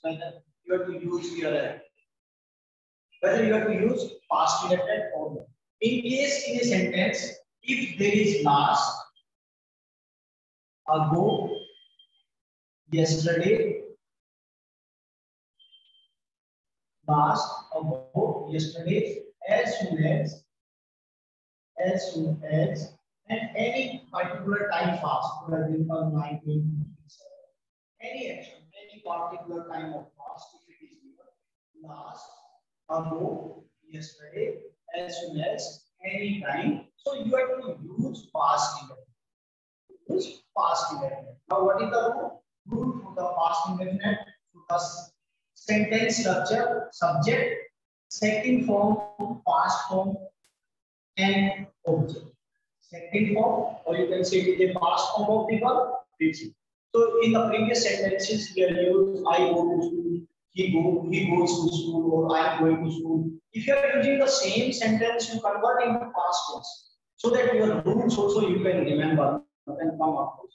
whether you have to use your whether you have to use past indefinite or not. In case in a sentence, if there is last, ago, yesterday, last, ago, yesterday, as soon as, as soon as, and any particular time fast, for example, 19, any action, particular time of past, if it is given, last, ago, yesterday, as soon as, any time. So you have to use past indefinite. Use past indefinite. Now what is the rule? Rule for the past indefinite the sentence structure, subject, second form, past form, and object. Second form, or you can say it is a past form of the verb, So in the previous sentences, we are used I go to school, he go he goes to school, or I am going to school. If you are using the same sentence, you convert into past tense, so that your rules also you can remember. You can come up. with.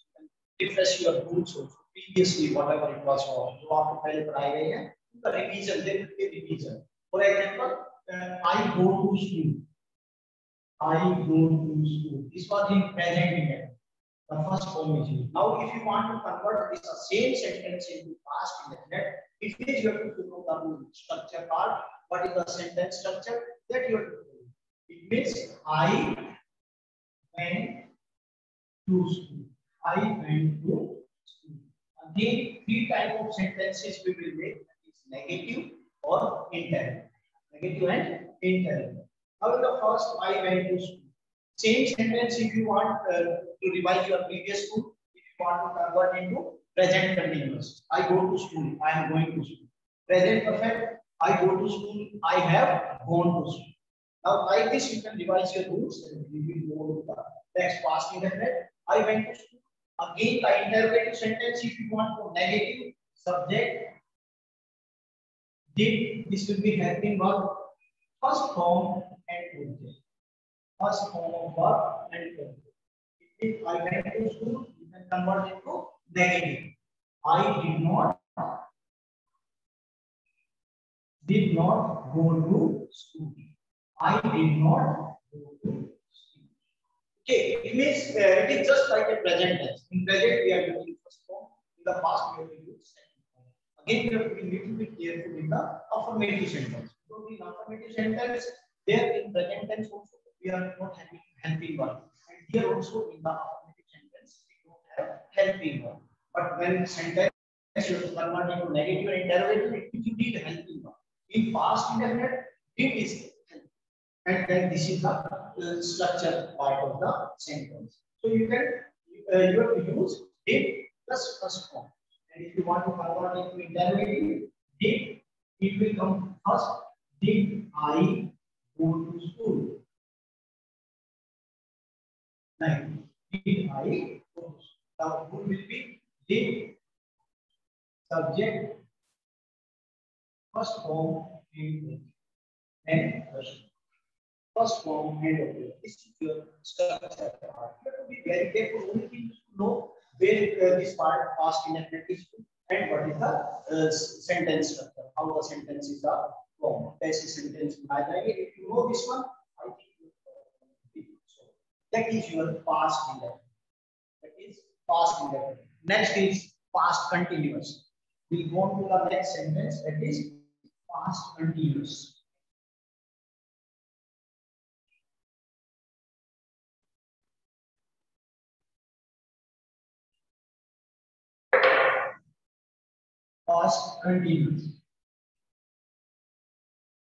Refresh your rules also. Previously, whatever it was जो आपको पहले पढ़ाए गए हैं, उनका revision, then revision. For example, uh, I go to school. I go to school. This was in present indefinite. The first form is used. Now, if you want to convert this same sentence into past indefinite, it means you have to follow the structure part. What is the sentence structure that you have to? It means I went to school. I went to school. Again, three type of sentences we will make. It's negative or intelligent. Negative and intelligent. Now, the first, I went to school. Same sentence if you want uh, to revise your previous school, if you want to convert into present continuous. I go to school. I am going to school. Present perfect. I go to school. I have gone to school. Now, like this, you can revise your rules and we will go to the next past indefinite. I went to school. Again, the interrogative sentence, if you want to negative subject, did this will be helping verb first form and object first form of verb and object. If I went to school, you can convert it to negative. I did not did not go to school. I did not go to school. Okay, it means uh, it is just like a present tense. In present, we are using first form. In the past, we have to second form. Again, we have to be little bit careful in the affirmative sentence. So, in affirmative sentence, there in present tense also we are not having helping verb. And here also in the affirmative sentence, we don't have helping verb. But when sentence you have to convert into negative and interrogative, it you need helping verb. In past indefinite, it is and then this is the uh, structure part of the sentence. So you can uh, you have to use did plus first form. And if you want to convert it into interrogative, did it will come first. Did I go to school? Like, did I Now, who will be did subject first form and and first first form and object. This is your structure part. You have to be very careful. Only thing to know where uh, this part past indefinite is and what is the uh, sentence structure, how the sentences are formed. कैसे sentence बनाया जाएगा? If you know this one, that is your past indefinite. That is past indefinite. Next is past continuous. We go to the next sentence that is past continuous. Past continuous.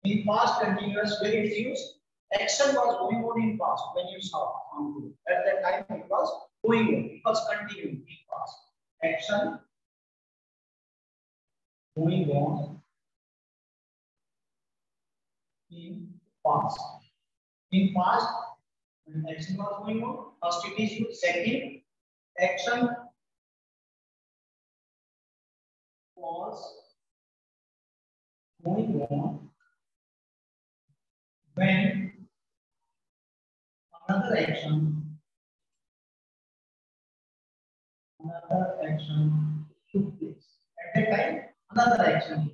In past continuous, where it's used, action was going on in past when you saw on. At that time, it was going on. It was continuing in past. Action going on in past. In past, when action was going on, first it is. Second, action was going on when another action, another action took place. At that time, another action.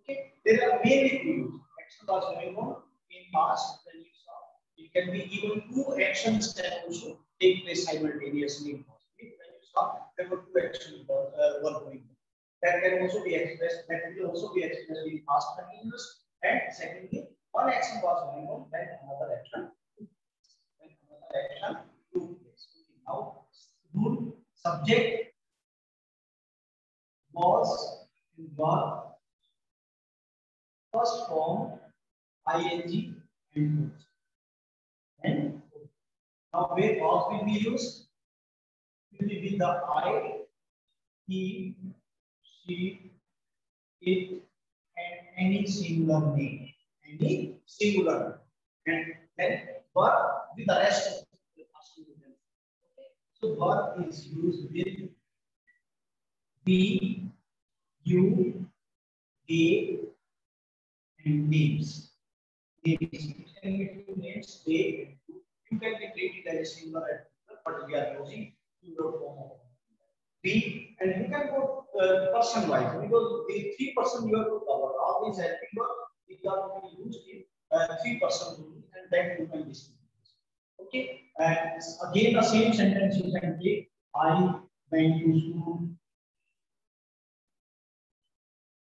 Okay, there are many views. Action was going on in past. Then you saw it can be even two actions that also take place simultaneously. When you saw there were two actions uh, were going on. That can also be expressed. That will also be expressed in past continuous. And secondly, one action was going on, then another action. Action took place. Now, rule subject was in verb first form ing and and now where was will be used It will be the i he she it and any singular name any singular and then verb with the rest verb is used with be you, they, and names. Names. You can get two names, they You can be treated as a singular but we are using plural form of we and you can go uh, person wise because the three person you have to cover all these helping work these are be used in uh, three person and then you can distinguish. Okay, and again the same sentence you can take. I went to school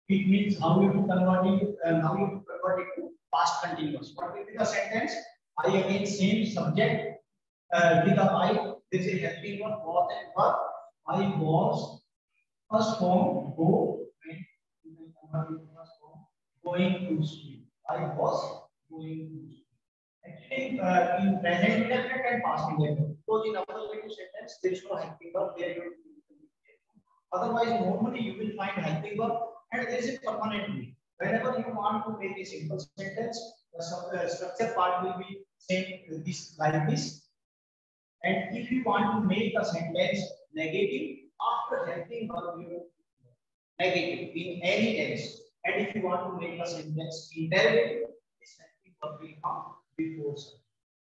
it means how you convert it, uh, how you convert it to past continuous. What will be the sentence? I again same subject uh, with I. This is helping one was and what I was first form go and going to school. I was going to school. Actually, uh, in present indefinite and past indefinite. Because in other way sentence, there is no helping verb. There Otherwise, normally you will find helping verb and there is a permanent Whenever you want to make a simple sentence, the structure part will be same this like this. And if you want to make a sentence negative, after helping verb you will negative in any tense. And if you want to make a sentence interrogative, this helping verb will come before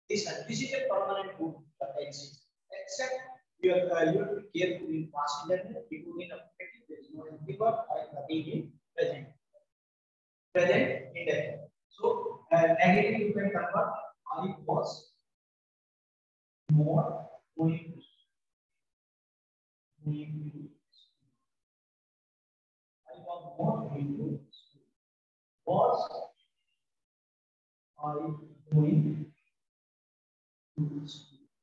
This, this is a permanent good tense. Except you have, uh, you have to be careful in past indefinite because in a there is no helping verb nothing in present. Present indefinite. So uh, negative you can convert I was more going to going I was more going to was I going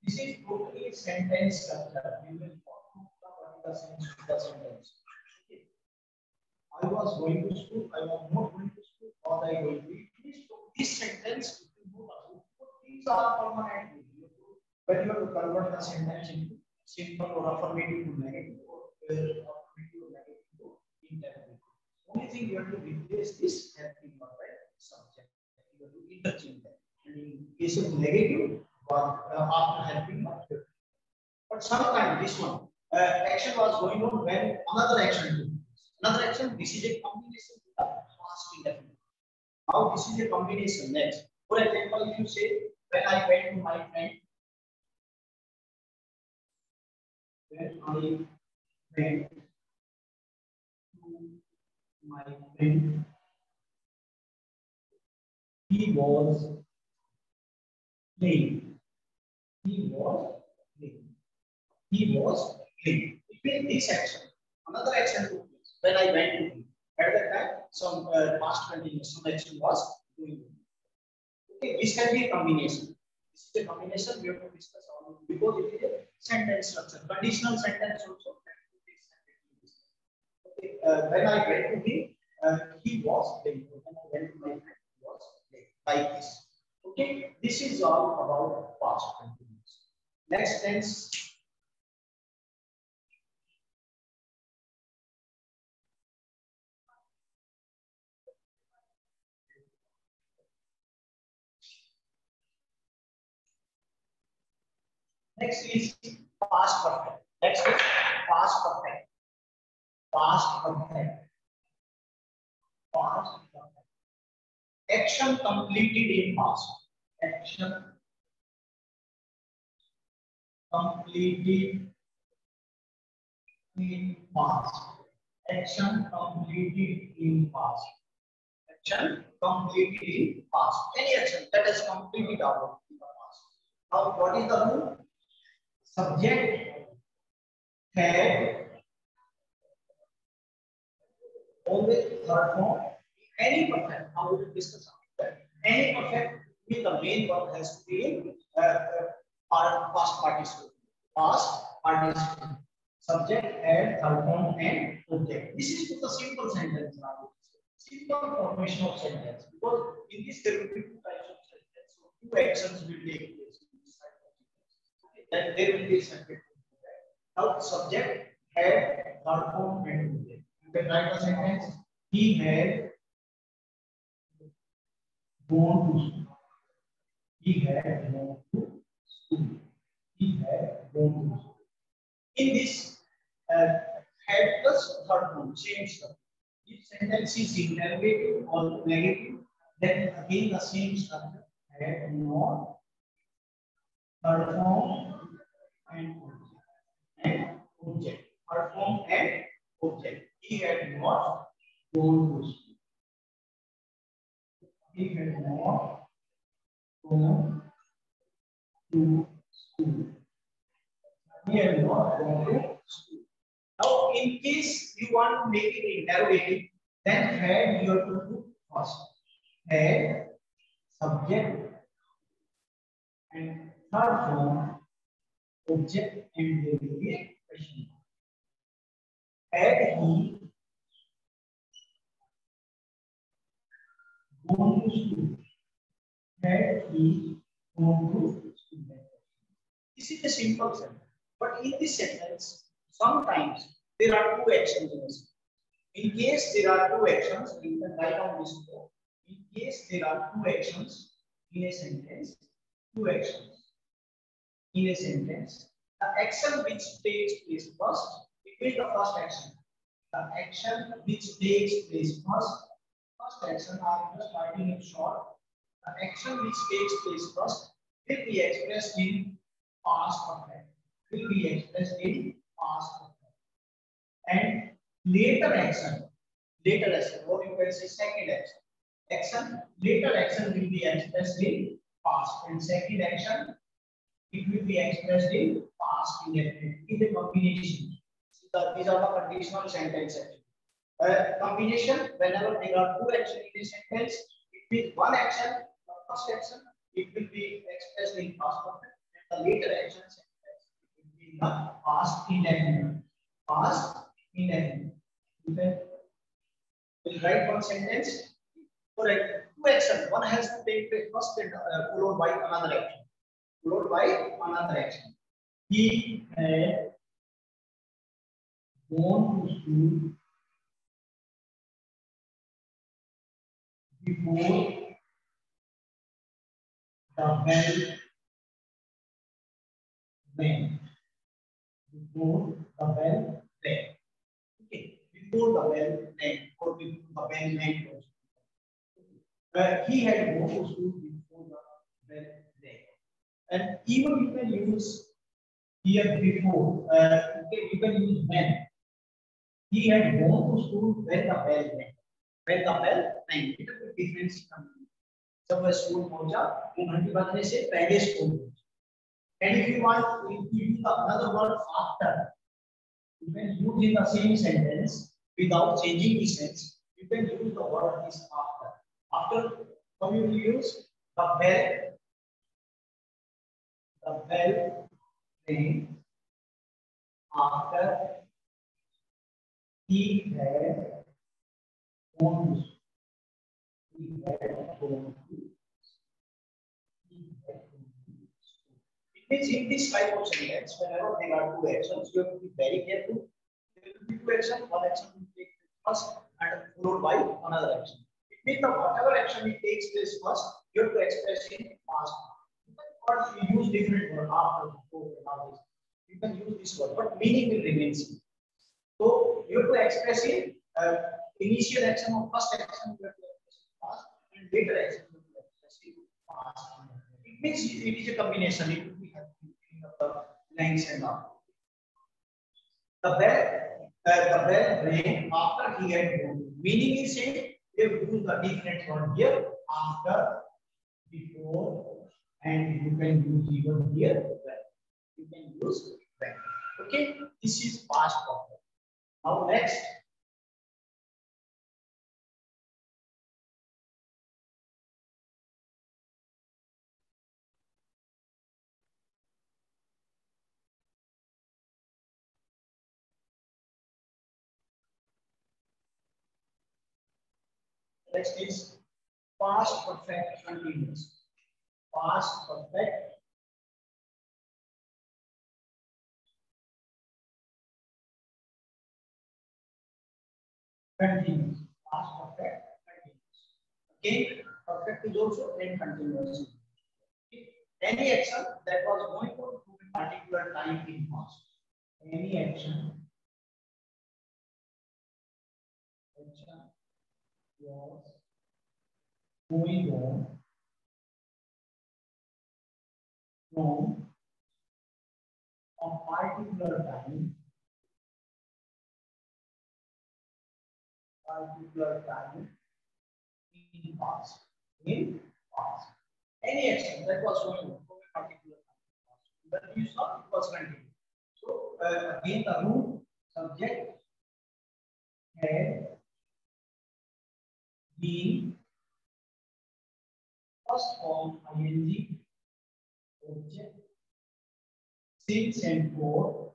This is totally sentence structure. We will talk the about the sentence. Okay. I was going to school, I was not going to school, or I going to eat. This sentence, these are permanent. When you have to convert the sentence into simple or affirmative to negative, or affirmative to negative to interrogative. Only thing you have to replace this helping verb by subject. You to interchange. And in case of negative, but uh, after helping verb. But sometimes this one uh, action was going on when another action took place. Another action, this is a combination with the past indefinite. Now this is a combination next. For example, if you say, when I went to my friend, when I went to my friend, he was playing. He was playing. He was playing. It means this action. Another action to when I went to him. At that time, some uh, past continuous, some action was doing. Okay, this can be a combination. This is a combination we have to discuss on because it is a sentence structure. Conditional sentence also. Okay, uh, when I went to him, uh, he was late. When I went to my friend. Like this. Okay, this is all about past continuous. Next tense Next is past perfect. Next is past perfect. Past perfect. Past. Action completed in past. Action completed in past. action completed in past. Action completed in past. Any action that is completed out in the past. Now, what is the rule? Subject had always third form. Any perfect. Now we will discuss that. Any perfect with the main verb has to be uh, uh, past participle. Past participle subject and third form and object. This is the simple sentence now. Simple formation of sentence because in this there will be two types of sentence. So two actions will take place. in this type of sentence. Okay, Then there will be a separate. Now subject had third form and object. You can write a sentence. He had gone to school. He had gone to school. He had gone to school. In this uh, head plus third form, change the. If sentence is interrogative or negative, then again the same structure. Had not third form. And object. Third form and object. He had not gone to school. Not gone to school. He had not gone to school. Now, in case you want to make it interrogative, then had you have to do first. Had subject and third form object and there will be a question. Had he gone to to? This is a simple sentence. But in this sentence, sometimes there are two actions in this. In case there are two actions, you can write down this code. In case there are two actions in a sentence, two actions in a sentence, the action which takes place first, it is the first action. The action which takes place first action, am just writing it short. The action which takes place first will be expressed in past perfect will be expressed in past perfect. And later action, later action, or you can say second action. Action, later action will be expressed in past, and second action, it will be expressed in past indefinite in the combination. So these are the conditional sentences. Uh, combination, whenever there are two actions in a sentence, it means one action, the first action, it will be expressed in past perfect, and the later action sentence will be in the past indefinite. Past indefinite. Okay. We'll write one sentence. Correct. Two actions. One has to take place first and uh, followed by another action. Followed by another action. He had gone to school before the bell rang before the bell rang. Okay, before the bell rang or before the bell rang. Uh, he had gone to school before the bell rang. And even you can use here before, uh, okay, you can use when. He had gone to school when the bell rang. When the bell rang, little difference जब वह school पहुँचा दो घंटे बजने से पहले school and if you want to use another word after you can use in the same sentence without changing the sense you can use the word is after after come you use the bell the bell ring after he had gone means in this type of sentence, whenever there are two actions, you have to be very careful. There will be two actions, one action will take first and followed by another action. It means that whatever action it takes place first, you have to express in past. But you use different word after, before, and all this. You can use this word, but meaning will remain same. So you have to express in uh, initial action or first action, you have to express in past, in past. It means it is a combination. It could be happening of the lengths and all. The bell uh, the bell rang after he had gone. Meaning is saying we have the definite word here after, before, and you can use even here when. You can use when. Okay, this is past perfect. Now next. Next is past perfect continuous. Past perfect continuous. Past perfect continuous. Okay, perfect is also in continuous. Any action that was going on to a particular time in past. Any action. Action was going on from a particular time particular time in past in past any action that was going on from a particular time that you saw it was continued so uh, again the rule subject had been first form ing object since and for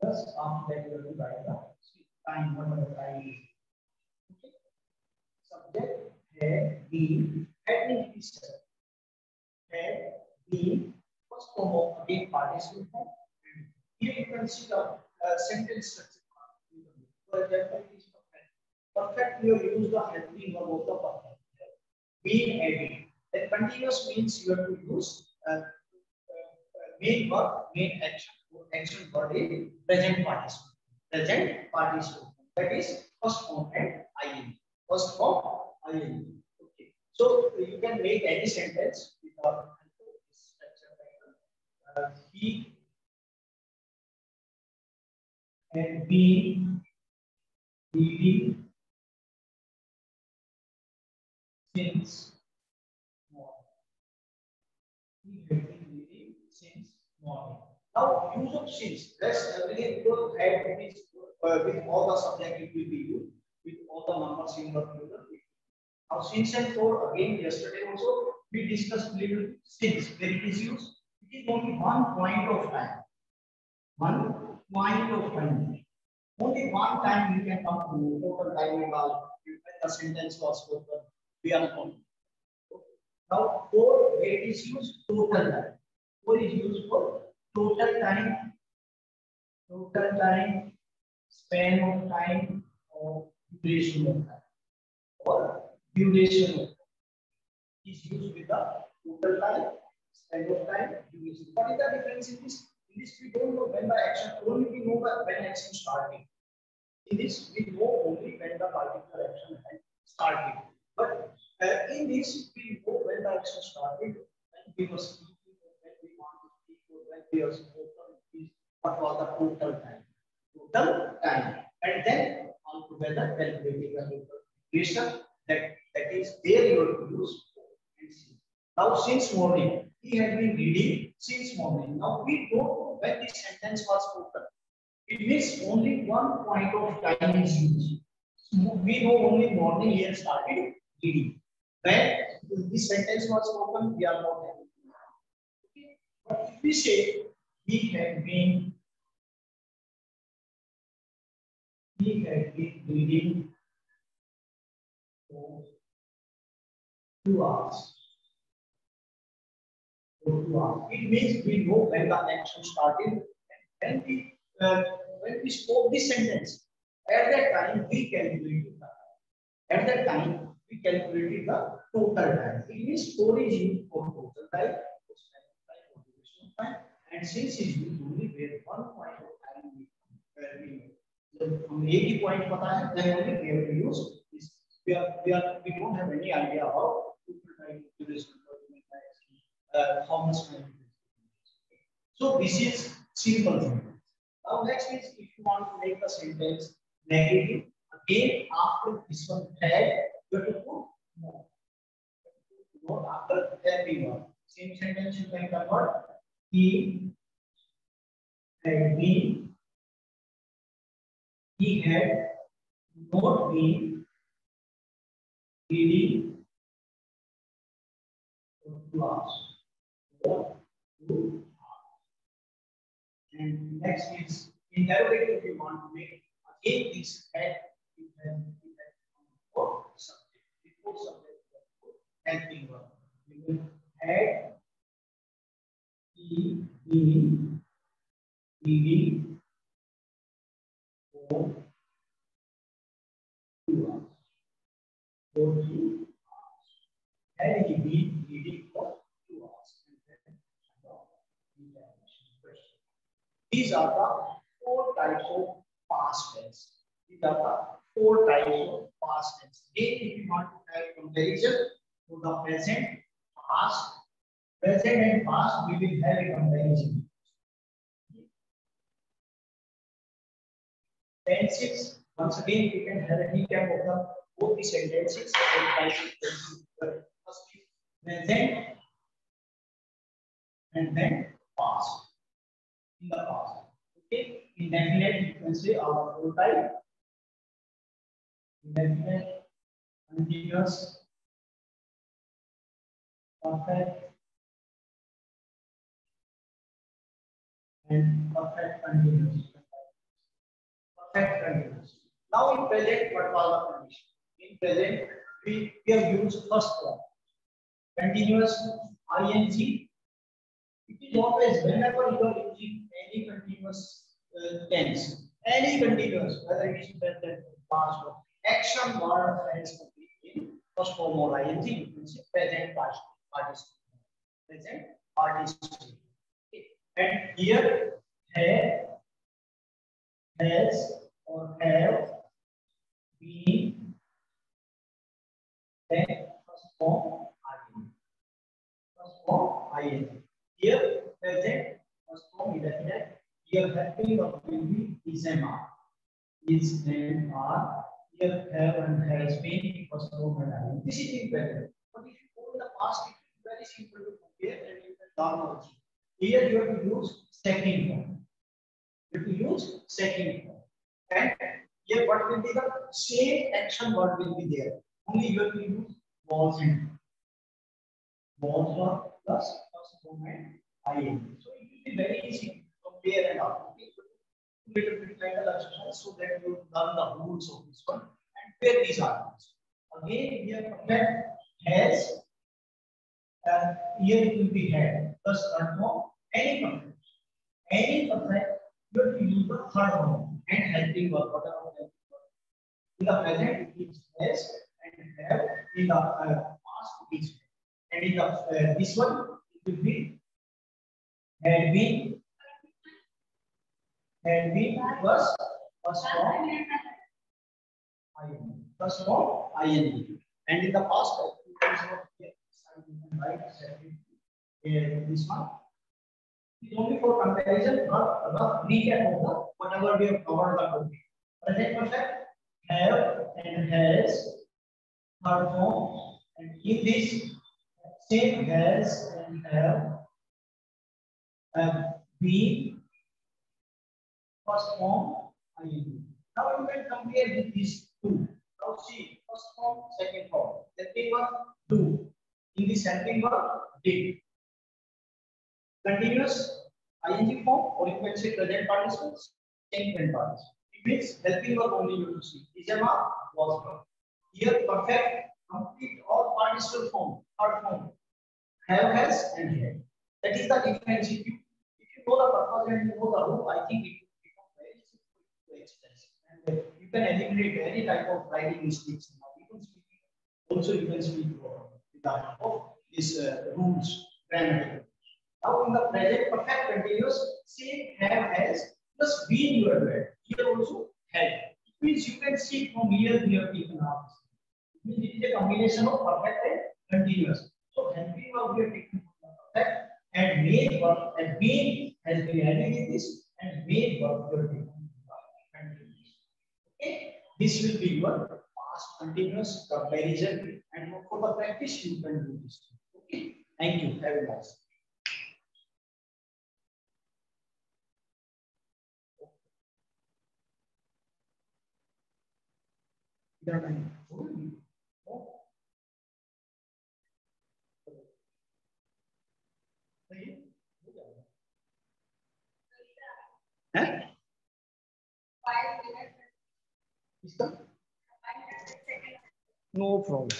plus after that you have to write the time whatever time is okay subject been had been is had been first form of again participle form here you can see the uh, sentence structure for example is perfect you use the helping verb of the perfect being having then continuous means you have to use uh, uh, main verb main action action verb in present participle present participle. That is first form and ing first form ing okay. So you can make any sentence with without structure like uh, he and been reading since morning. He had been reading since morning. Now, use of since. Let's again go ahead with, uh, with all the subject it will be used with all the numbers in the plural. Now, since and for again yesterday also we discussed little since where it is used. It is only one point of time. One point of time. Only one time you can come to total time when the sentence was spoken we are on. Now, for where is used total time. For is used for total time, total time, span of time, or duration of time, or duration of time. Is used with the total time, span of time, duration. What is the difference in this? In this, we don't know when the action, only we know when action started. In this, we know only when the particular action had started. But uh, in this, we know when the action started, when we were speaking, when we want to when we are spoken, what was the total time. Total time. And then altogether calculating the total duration that, that is there you to use and see. Now, since morning, he had been reading since morning. Now, we don't know when this sentence was spoken. It means only one point of time is used. We know only morning he had started reading. When this sentence was spoken, we are not having. Okay. But if we say he had been he had been reading for two hours. For two hours. It means we know when the action started and when we uh, when we spoke this sentence. At that time, we calculated the time. At that time, we calculated the total time. It means is used for total time, time, and since is used only where one point of time we जब हम एक ही point है then only we have to use this. We are we are we don't have any idea about total time duration uh, how much time. So this is simple thing. Now next is if you want to make the sentence negative, again after this one had, you have to put more. Not after everyone. Same sentence you can convert. He had been, he had not been reading class. What to and next is interrogative we want to make. Again, this head is for Before subject, helping. We will add. And two hours. These are the four types of past tense. These are the four types of past tense. Again, if you want to have comparison to the present, past, present and past, we will have a comparison. Tenses, once again, we can have a recap of the both the sentences. and First, present and then past in the past. Okay, indefinite you can say our whole type. Indefinite, continuous, perfect, and perfect continuous. Perfect continuous. Now in present, what was the condition? In present, we, we have used first form. Continuous ing it is always whenever you are using any continuous uh, tense, any continuous, whether it is present, past, or action word has be or ing, say present participle. Present participle. Okay. And here, have, has, or have been, then first form ing. First form ing. Here, present first form indefinite. Here, helping of will be is MR. Is and are. Here, have and has been first form and I. This is in present. But if you go in the past, it is very simple to compare and you can also. Here, you have to use second form. You have to use second form. And here, what will be the same action word will be there. Only you have to use was and was or plus moment IN. So it will be very easy to compare and out. Little bit mental exercise so that you learn the rules of this one and pair these are. Again, here perfect has and here it will be had. Thus, form, any perfect. Any perfect, you have to use the third form and helping verb, whatever helping verb. In the present, it is has and have. In the uh, past, it is and in the uh, this one, it will be had been had been plus first form ing first form ing and in the past right here this one. Is only for comparison not rough recap of the whatever we have covered the topic present perfect have and has third form and in this same has and have have been first form ing. Now you can compare with these two. Now see first form, second form. Helping verb do. In this helping verb did. Continuous ing form or you can say present participle, same present participle. It means helping verb only you to see. Is a was verb. Here perfect complete all participle form, third form have has and had. That is the difference. If you if you know the purpose and you know the rule, I think it will become very simple to express. And uh, you can eliminate any type of writing mistakes. Now, even speaking, also you can speak help of these uh, rules, grammatical. Now in the present perfect continuous, same have has plus been you have had. Here also had. It means you can see from here we have taken. It means it is a combination of perfect and continuous. So helping verb we are taking perfect and main verb and main has been added in this and may verb your continuous. Okay, this will be your past continuous comparison, and for the practice you can do this. Okay, thank you. Have a nice. No problem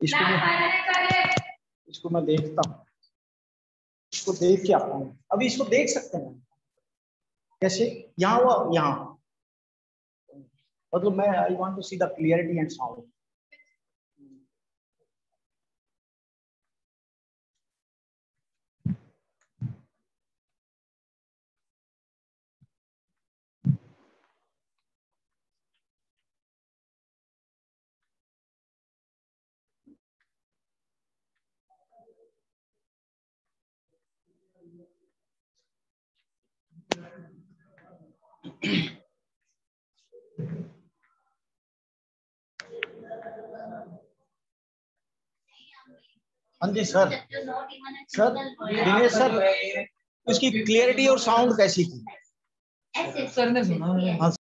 इसको मैं इसको मैं देखता हूँ। इसको देख के आता हूँ। अभी इसको देख सकते हैं। कैसे? यहाँ हुआ यहाँ। मतलब मैं I want to see the clarity and sound हाँ जी सर। सर दिनेश सर उसकी क्लियरिटी और साउंड कैसी थी? सर ने सुना हाँ